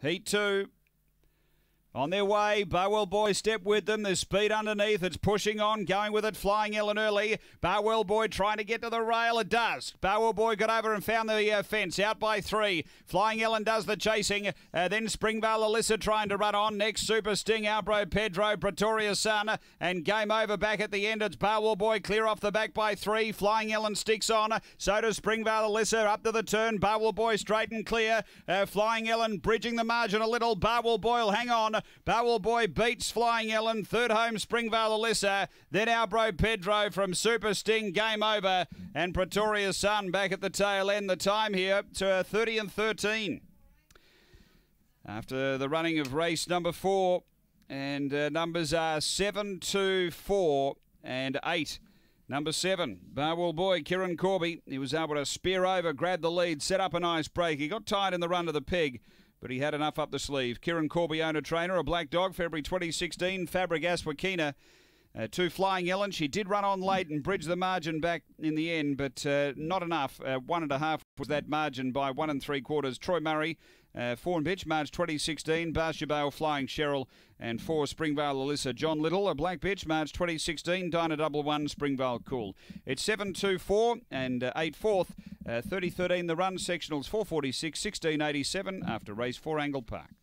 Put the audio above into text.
Heat two. On their way, Barwell Boy step with them. There's speed underneath. It's pushing on, going with it, flying Ellen early. Barwell Boy trying to get to the rail. It does. Barwell Boy got over and found the uh, fence. Out by three. Flying Ellen does the chasing. Uh, then Springvale Alyssa trying to run on. Next, Super Sting, Albro Pedro, Pretoria Sun. And game over back at the end. It's Barwell Boy clear off the back by three. Flying Ellen sticks on. So does Springvale Alyssa up to the turn. Barwell Boy straight and clear. Uh, Flying Ellen bridging the margin a little. Barwell Boy hang on. Barwell Boy beats Flying Ellen. Third home, Springvale Alyssa. Then Albro Pedro from Super Sting. Game over. And Pretoria Sun back at the tail end. The time here to 30 and 13. After the running of race number four. And uh, numbers are 7, 2, 4, and 8. Number seven, Barwell boy, Kieran Corby. He was able to spear over, grab the lead, set up a nice break. He got tired in the run to the peg but he had enough up the sleeve. Kieran Corby, owner trainer, a black dog, February 2016. Fabregas Wakina. Uh, two flying Ellen. She did run on late and bridge the margin back in the end, but uh, not enough. Uh, one and a half was that margin by one and three quarters. Troy Murray, uh, Fawn Bitch, March 2016. Barcia Bale Flying Cheryl, and four Springvale Alyssa. John Little, a black bitch, March 2016. Dyna Double One, Springvale Cool. It's 7 2 4 and uh, 8 fourth. Uh, 30 13 the run, sectionals 446 1687 after race 4 Angle Park.